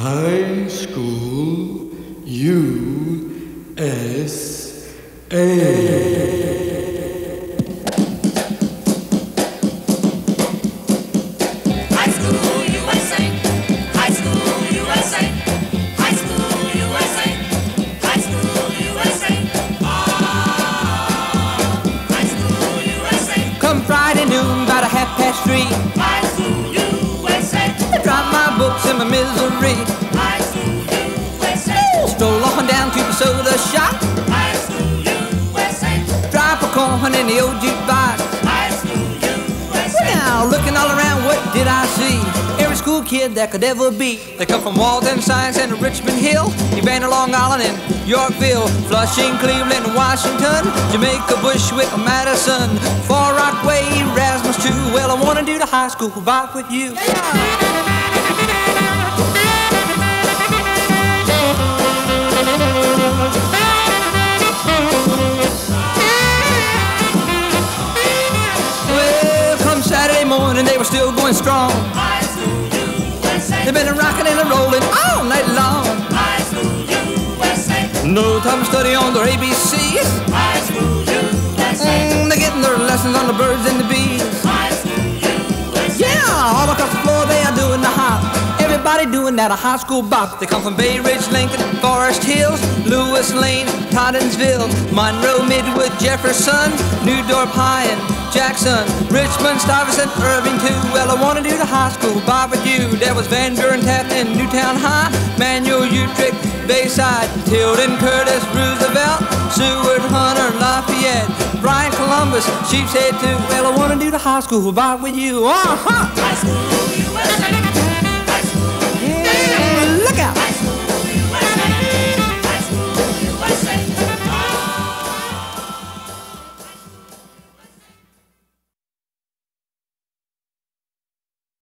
High School USA. High School USA. High School USA. High School USA. High School USA. Ah, High School USA. Come Friday noon, about a half past three. High School misery. School USA. Stroll on down to the soda shop. High School USA. Drop a corn in the old jukebox. High School USA. Now, looking all around, what did I see? Every school kid that could ever be. They come from Walton, Science, and Richmond Hill, Evander, Long Island, and Yorkville, Flushing, Cleveland, Washington, Jamaica, Bushwick, Madison, Far Rockaway, Erasmus too. Well, I wanna do the high school bop with you. Well, were still going strong. They've been rocking and a rolling all night long. No time to study on their ABCs. Mm, they're getting their lessons on the birds and the bees. Yeah, all across the floor they are doing the hop. Everybody doing that a high school bop. They come from Bay Ridge, Lincoln, Forest Hills, Lewis Lane, Tottenville, Monroe, Midwood, Jefferson, New Dorp High and Jackson, Richmond, Stuyvesant, Irving too. Well, I wanna do the high school you. There was Van Buren, Tappan, Newtown High, Manual, Utrecht, Bayside, Tilden, Curtis, Roosevelt, Seward, Hunter, Lafayette, Bryant, Columbus, Sheepshead too. Well, I wanna do the high school you. Uh-huh. High School USA.